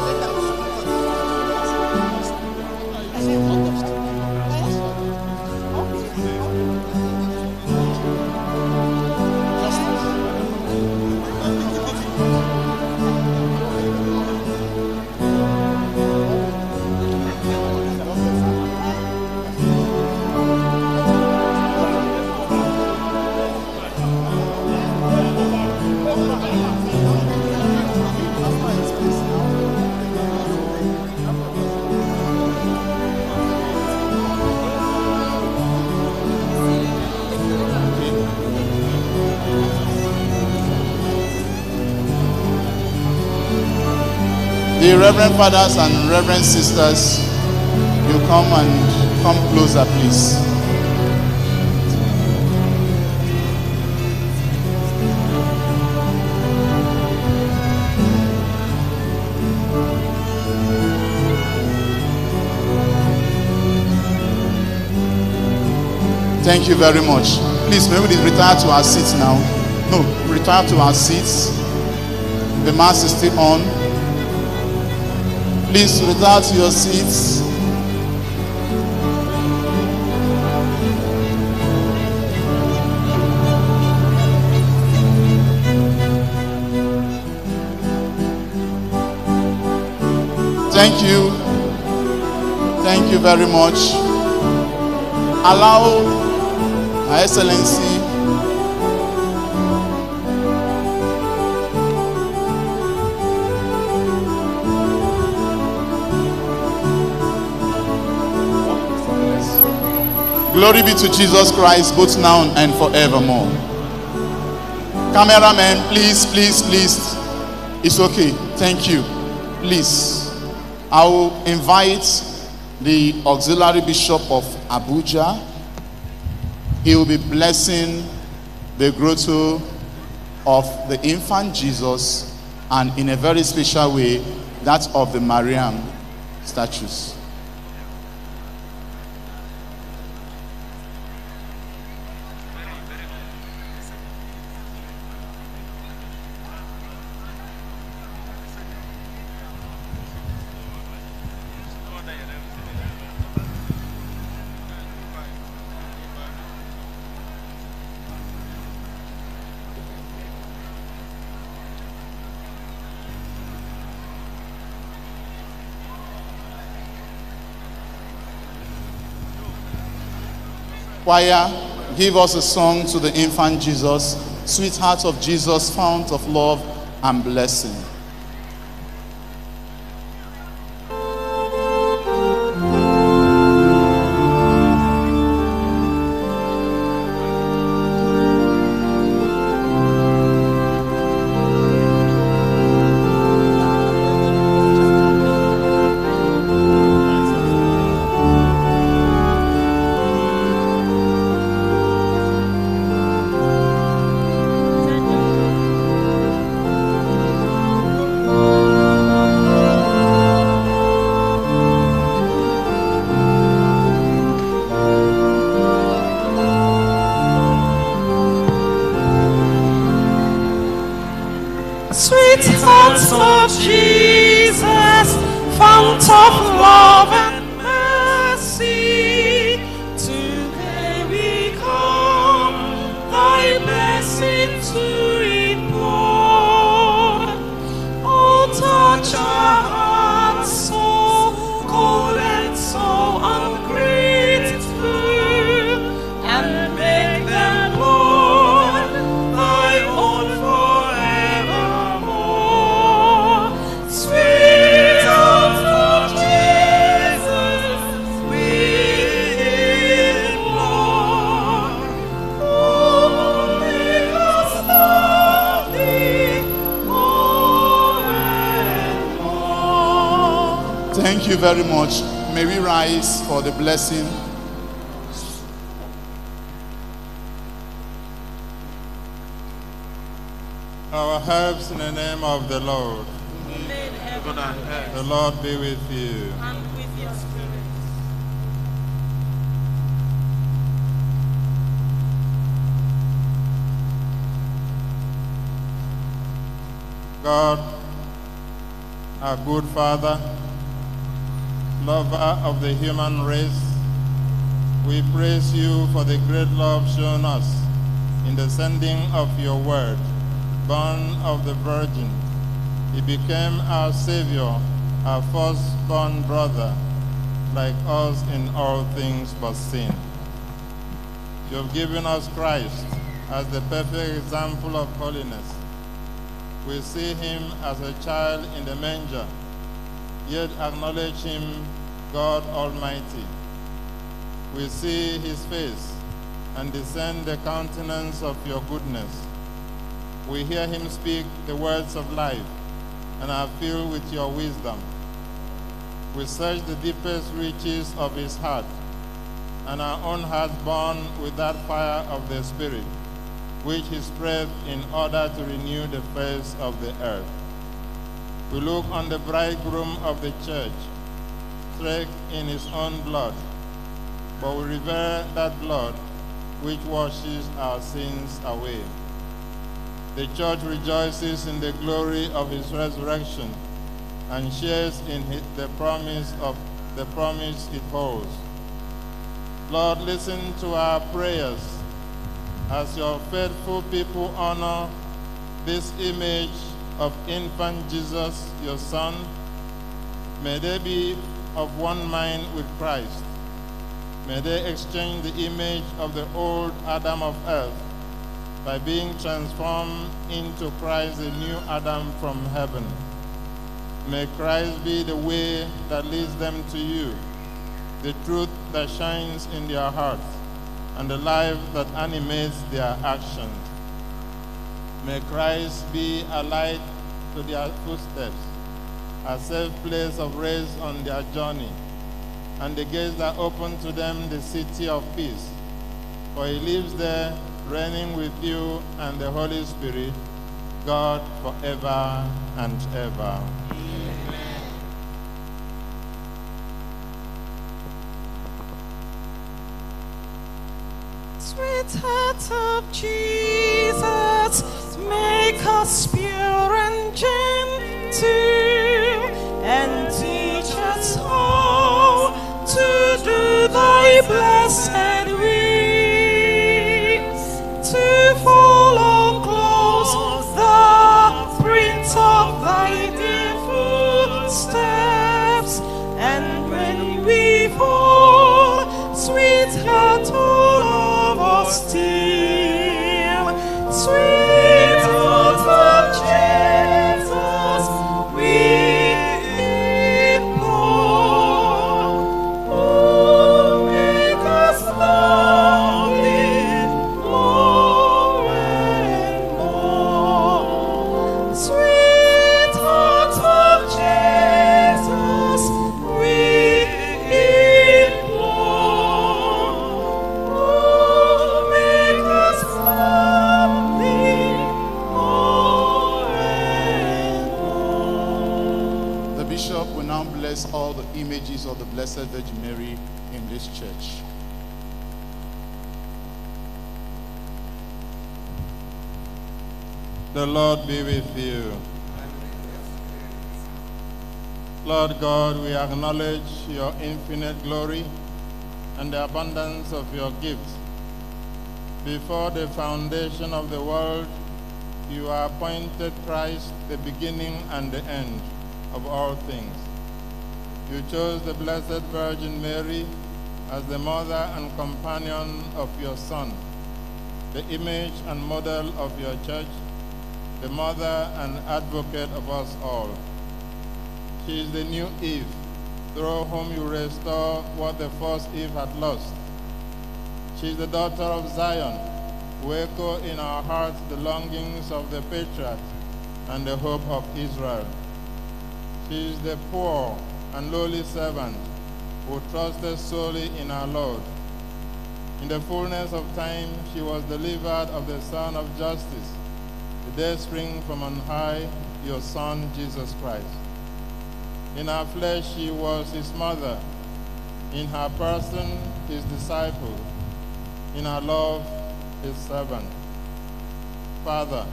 Reverend Fathers and Reverend Sisters, you come and come closer, please. Thank you very much. Please, may we retire to our seats now. No, retire to our seats. The mass is still on. Please return to your seats. Thank you. Thank you very much. Allow my excellency Glory be to Jesus Christ, both now and forevermore. Cameraman, please, please, please. It's okay. Thank you. Please. I will invite the auxiliary bishop of Abuja. He will be blessing the grotto of the infant Jesus and in a very special way, that of the Marian statues. Choir, give us a song to the infant Jesus, sweetheart of Jesus, fount of love and blessing. The blessing. Our helps in the name of the Lord. The Lord be with you. And with your spirit. God, our good Father, the human race, we praise you for the great love shown us in the sending of your word, born of the Virgin. He became our Savior, our firstborn brother, like us in all things but sin. You have given us Christ as the perfect example of holiness. We see him as a child in the manger, yet acknowledge him God Almighty. We see his face and discern the countenance of your goodness. We hear him speak the words of life and are filled with your wisdom. We search the deepest reaches of his heart and our own hearts burn with that fire of the Spirit, which he spread in order to renew the face of the earth. We look on the bridegroom of the church, streaked in his own blood, but we revere that blood which washes our sins away. The church rejoices in the glory of his resurrection and shares in the promise of the promise it holds. Lord, listen to our prayers as your faithful people honor this image of infant Jesus, your son. May they be of one mind with Christ. May they exchange the image of the old Adam of earth by being transformed into Christ, the new Adam from heaven. May Christ be the way that leads them to you, the truth that shines in their hearts, and the life that animates their actions. May Christ be a light to their footsteps, a safe place of rest on their journey, and the gates that open to them the city of peace. For he lives there, reigning with you and the Holy Spirit, God forever and ever. Amen. Sweetheart of Jesus, make us pure and gentle, and teach us how to do thy blessed Lord be with you. Lord God, we acknowledge your infinite glory and the abundance of your gifts. Before the foundation of the world, you appointed Christ the beginning and the end of all things. You chose the Blessed Virgin Mary as the mother and companion of your Son, the image and model of your church, the mother and advocate of us all. She is the new Eve, through whom you restore what the first Eve had lost. She is the daughter of Zion, who echo in our hearts the longings of the patriarchs and the hope of Israel. She is the poor and lowly servant who trusted solely in our Lord. In the fullness of time, she was delivered of the Sun of Justice, the day spring from on high, your Son, Jesus Christ. In her flesh, she was his mother. In her person, his disciple. In her love, his servant. Father,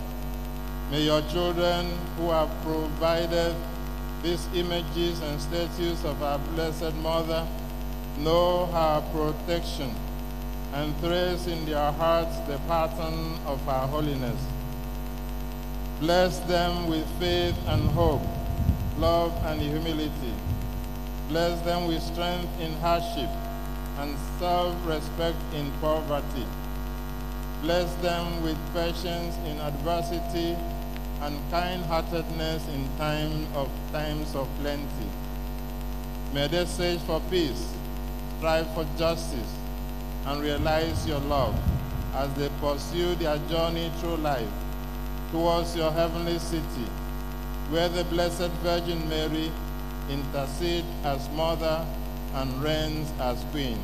may your children who have provided these images and statues of our Blessed Mother know her protection and trace in their hearts the pattern of our holiness. Bless them with faith and hope, love and humility. Bless them with strength in hardship and self-respect in poverty. Bless them with patience in adversity and kind-heartedness in time of times of plenty. May they search for peace, strive for justice, and realize your love as they pursue their journey through life towards your heavenly city, where the Blessed Virgin Mary intercedes as mother and reigns as queen.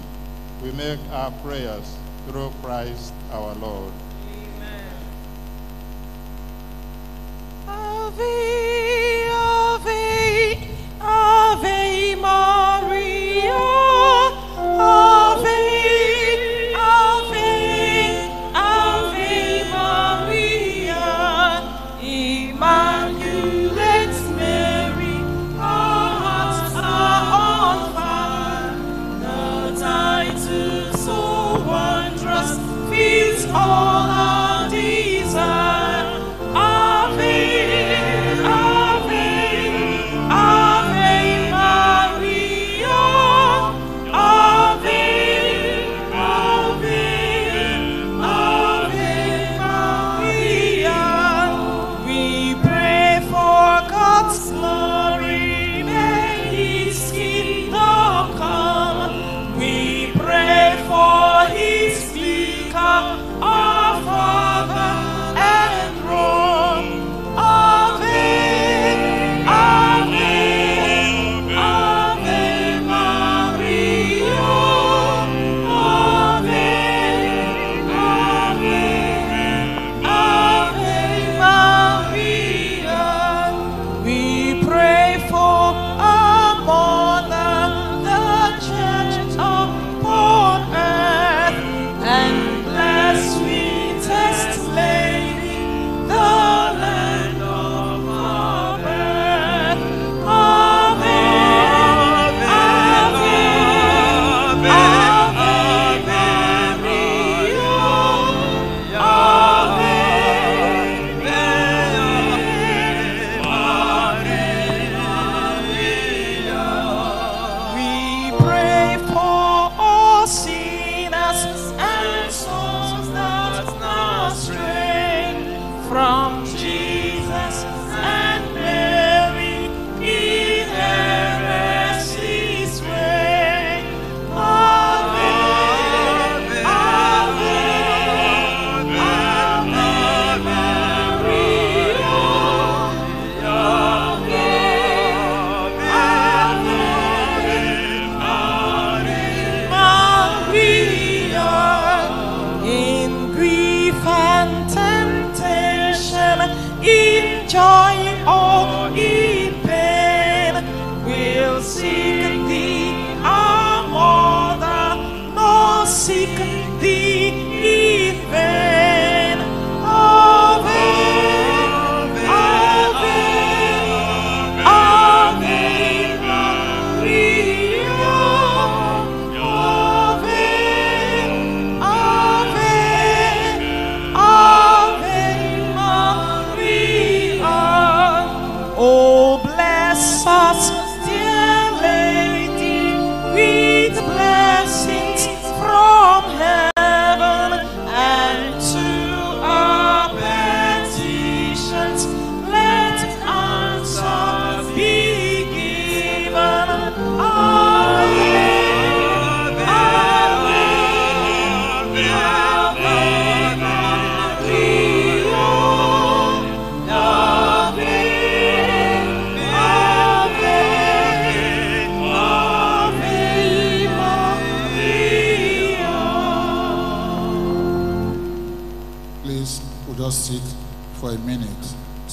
We make our prayers through Christ our Lord. Ave, Ave, Ave Maria.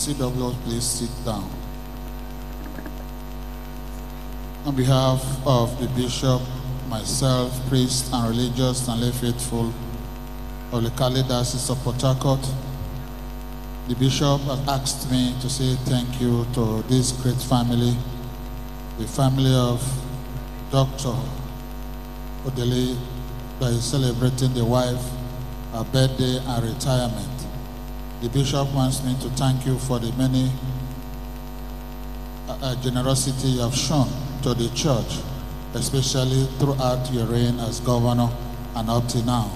CW, please sit down. On behalf of the bishop, myself, priest, and religious and lay faithful of the Catholic Diocese of the bishop has asked me to say thank you to this great family, the family of Dr. Odili, that is celebrating the wife, her birthday, and retirement. The bishop wants me to thank you for the many uh, uh, generosity you have shown to the church, especially throughout your reign as governor and up to now.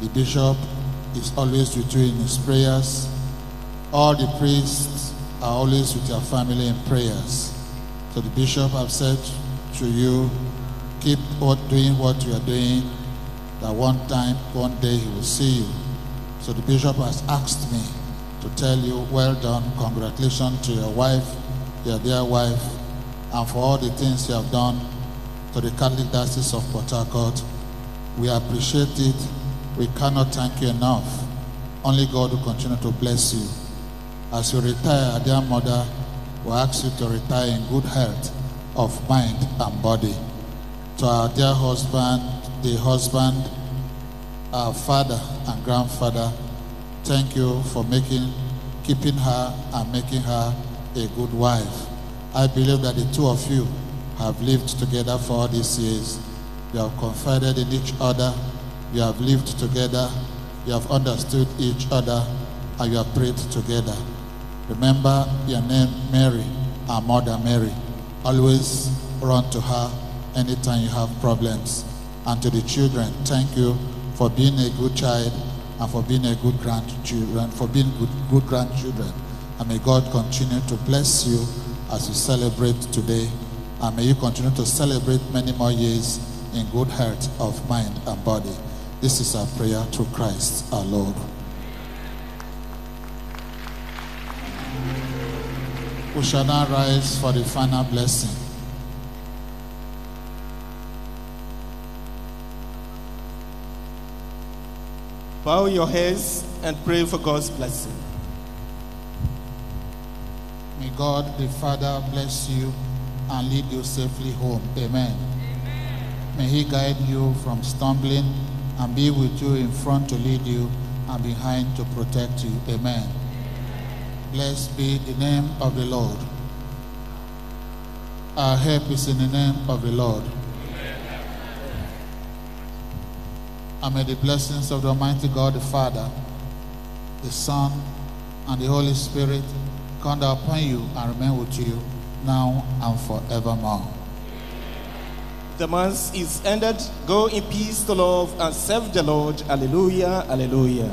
The bishop is always with you in his prayers. All the priests are always with your family in prayers. So the bishop have said to you, keep what, doing what you are doing, that one time, one day he will see you. So the bishop has asked me to tell you, well done, congratulations to your wife, your dear wife, and for all the things you have done to the Catholic Diocese of Port Harcourt. We appreciate it. We cannot thank you enough. Only God will continue to bless you. As you retire, our dear mother, we ask you to retire in good health of mind and body. To our dear husband, the husband, our father and grandfather, thank you for making, keeping her and making her a good wife. I believe that the two of you have lived together for all these years. You have confided in each other. You have lived together. You have understood each other. And you have prayed together. Remember your name, Mary, our mother, Mary. Always run to her anytime you have problems. And to the children, thank you for being a good child and for being a good grandchildren, for being good, good grandchildren. And may God continue to bless you as you celebrate today. And may you continue to celebrate many more years in good health of mind and body. This is our prayer to Christ our Lord. We shall now rise for the final blessing. Bow your heads and pray for God's blessing. May God the Father bless you and lead you safely home. Amen. May He guide you from stumbling and be with you in front to lead you and behind to protect you. Amen. Blessed be the name of the Lord. Our help is in the name of the Lord. And may the blessings of the Almighty God, the Father, the Son, and the Holy Spirit come down upon you and remain with you now and forevermore. The mass is ended. Go in peace to love and serve the Lord. Hallelujah. Hallelujah.